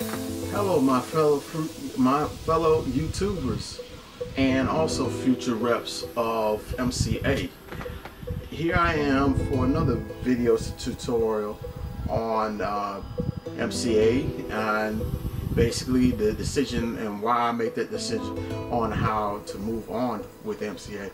Hello, my fellow my fellow YouTubers and also future reps of MCA. Here I am for another video tutorial on uh, MCA and basically the decision and why I made that decision on how to move on with MCA.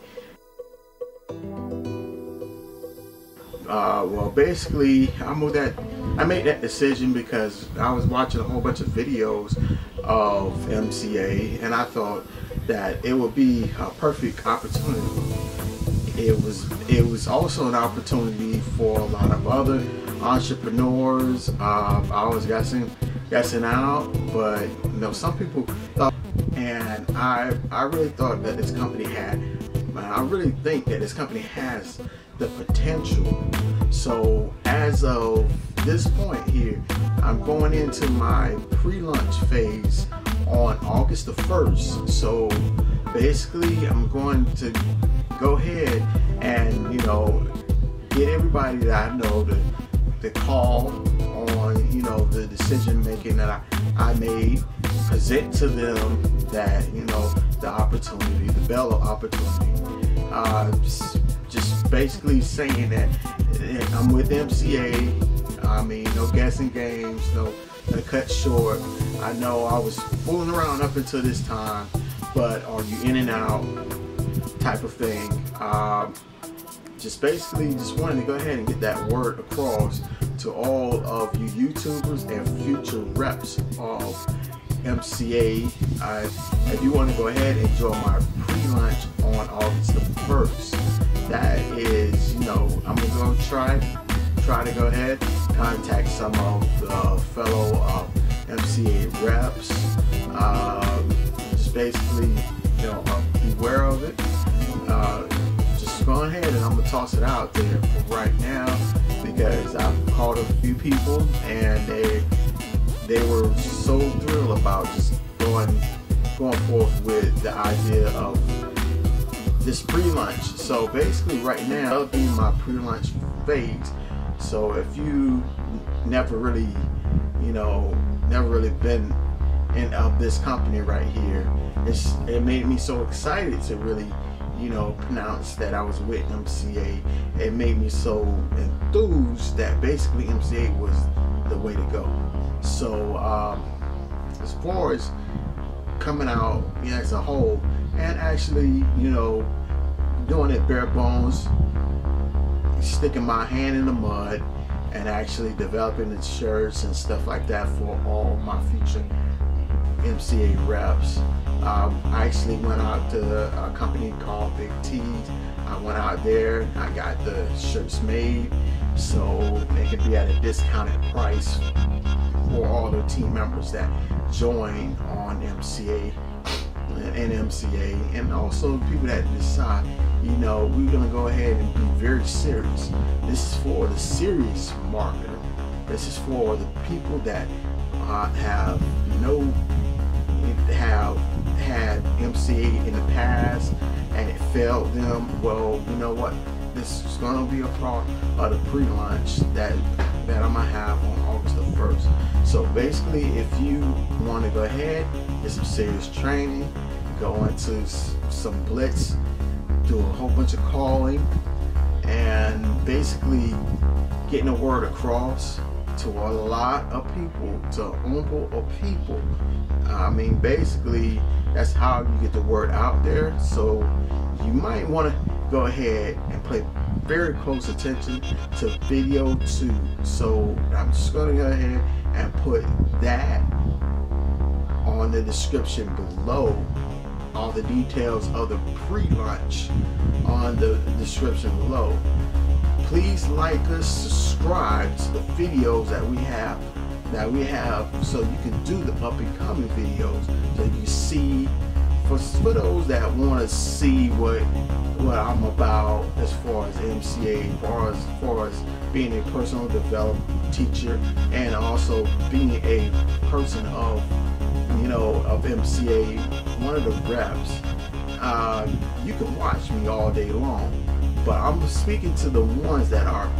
Uh, well, basically, I moved that. I made that decision because I was watching a whole bunch of videos of MCA, and I thought that it would be a perfect opportunity. It was. It was also an opportunity for a lot of other entrepreneurs. Uh, I was guessing guessing out, but you know, some people thought, and I, I really thought that this company had, I really think that this company has the potential. So as of this point here, I'm going into my pre-launch phase on August the 1st. So basically, I'm going to go ahead and, you know, get everybody that I know to, to call on, you know, the decision making that I, I made, present to them that, you know, the opportunity, the bell opportunity. Uh, just basically saying that I'm with MCA. I mean, no guessing games, no, cut short. I know I was fooling around up until this time, but are you in and out type of thing? Um, just basically just wanted to go ahead and get that word across to all of you YouTubers and future reps of MCA. I, I do want to go ahead and join my pre-launch on August the 1st. That is, you know, I'm going to try try to go ahead contact some of the fellow uh, MCA reps. Uh, just basically, you know, uh, beware of it. Uh, just go ahead and I'm to toss it out there right now because I've called a few people and they they were so thrilled about just going going forth with the idea of this pre-launch. So basically right now that'll be my pre-launch phase. So if you never really, you know, never really been in of this company right here, it's it made me so excited to really you know, pronounce that I was with MCA, it made me so enthused that basically MCA was the way to go. So um, as far as coming out you know, as a whole and actually, you know, doing it bare bones, sticking my hand in the mud and actually developing the shirts and stuff like that for all my future MCA reps. Um, I actually went out to a company called Big T's. I went out there, I got the shirts made so they can be at a discounted price for all the team members that join on MCA and MCA and also people that decide, you know, we're gonna go ahead and be very serious. This is for the serious marketer. This is for the people that uh, have no have had MCA in the past and it failed them, well, you know what? This is going to be a part of the pre-launch that that I'm gonna have on August the 1st. So basically, if you want to go ahead, get some serious training, go into some blitz, do a whole bunch of calling, and basically getting the word across to a lot of people, to a number of people. I mean, basically, that's how you get the word out there. So you might want to go ahead and pay very close attention to video two. So I'm just going to go ahead and put that on the description below all the details of the pre-launch on the description below. Please like us subscribe to the videos that we have that we have so you can do the up and coming videos so you see for, for those that want to see what what I'm about as far as MCA, as far as, as far as being a personal development teacher and also being a person of you know of MCA, one of the reps. Uh, you can watch me all day long but I'm speaking to the ones that are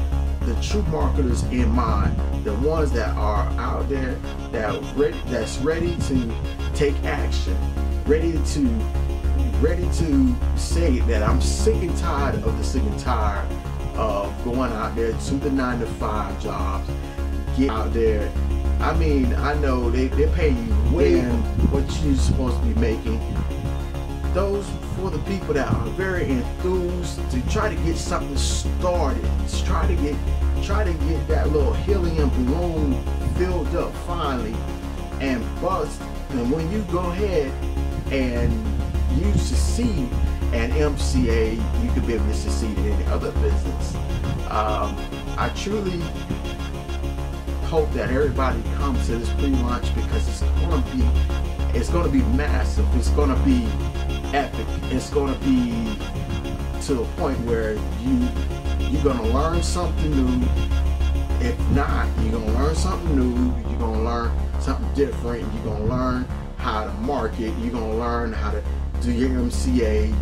the true marketers in mind, the ones that are out there that ready, that's ready to take action, ready to ready to say that I'm sick and tired of the sick and tired of going out there to the nine to five jobs. Get out there. I mean, I know they, they pay you way what you're supposed to be making. Those for the people that are very enthused to try to get something started, to try to get try to get that little helium balloon filled up finally and bust. And when you go ahead and you succeed at MCA, you could be able to succeed in any other business. Um, I truly hope that everybody comes to this pre-launch because it's going to be it's going to be massive. It's going to be epic. It's going to be to a point where you you're going to learn something new. If not, you're going to learn something new. You're going to learn something different. You're going to learn how to market. You're going to learn how to do your MCA,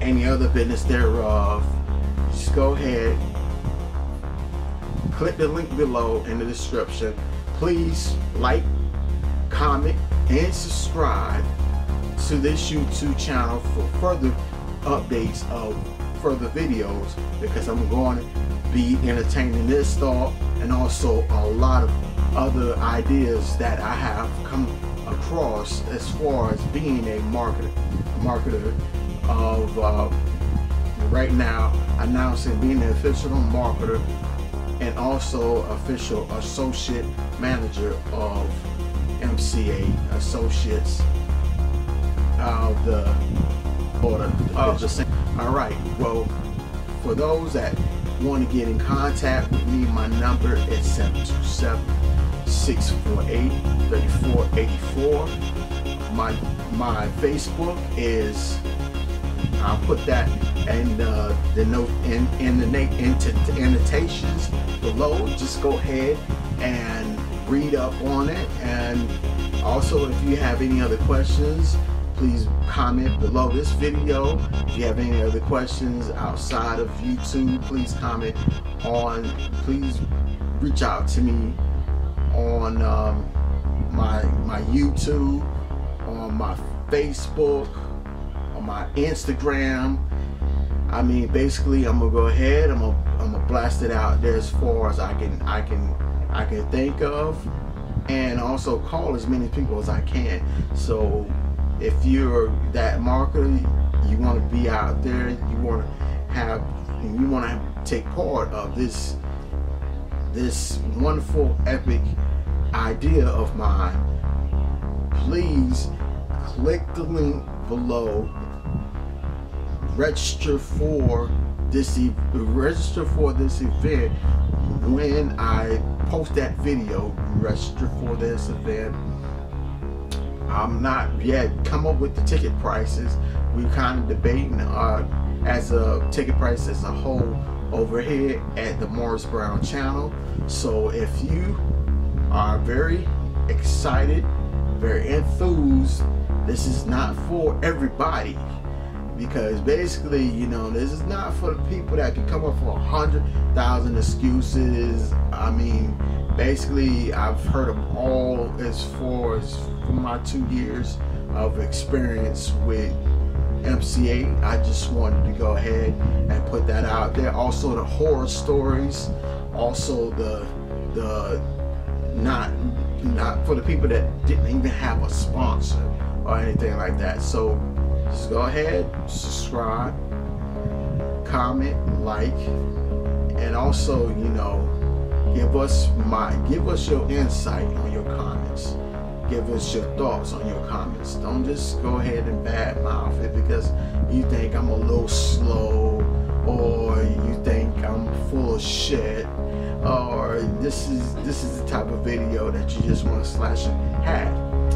any other business thereof. Just go ahead, click the link below in the description. Please like, comment, and subscribe to this YouTube channel for further updates of further videos because I'm going to be entertaining this thought and also a lot of other ideas that I have come across as far as being a marketer, marketer of uh, right now announcing being an official marketer and also official associate manager of MCA Associates of the order of the same. All right. Well, for those that want to get in contact with me, my number is 727 648 3484. My my Facebook is I'll put that in uh, the note in in the annotations below. Just go ahead and read up on it. And also, if you have any other questions, please comment below this video. If you have any other questions outside of YouTube, please comment on. Please reach out to me on um, my my YouTube, on my Facebook, on my Instagram. I mean, basically, I'm gonna go ahead. I'm gonna I'm gonna blast it out there as far as I can I can I can think of, and also call as many people as I can. So, if you're that marketer, you want to be out there. You want to have you want to take part of this this wonderful epic idea of mine, please click the link below. Register for this e register for this event when I post that video. Register for this event. I'm not yet come up with the ticket prices. We're kind of debating uh, as a ticket price as a whole over here at the Maurice Brown channel. So if you are very excited, very enthused. This is not for everybody because basically, you know, this is not for the people that can come up with a hundred thousand excuses. I mean, basically, I've heard them all as far as from my two years of experience with MCA. I just wanted to go ahead and put that out there. Also, the horror stories, also the the not not for the people that didn't even have a sponsor or anything like that. So just go ahead, subscribe, comment, like, and also you know give us my give us your insight on your comments. Give us your thoughts on your comments. Don't just go ahead and badmouth it because you think I'm a little slow or you think I'm full of shit or this is this is the type of video that you just want to slash a hat.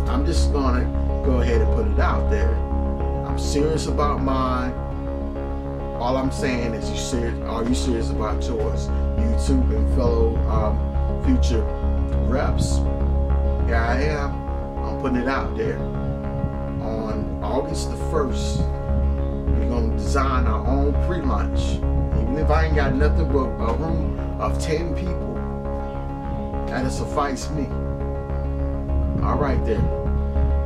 I'm just gonna go ahead and put it out there. I'm serious about mine. All I'm saying is you serious are you serious about yours? YouTube and fellow um, future reps. Yeah, I am. I'm putting it out there. On August the 1st, we're gonna design our own pre-launch Even if I ain't got nothing but a room of 10 people, that'll suffice me. All right then.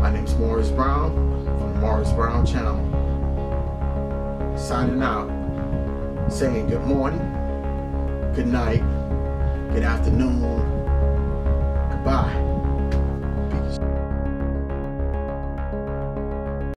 My name's Maurice Brown from the Maurice Brown channel. Signing out, saying good morning, good night, good afternoon, goodbye.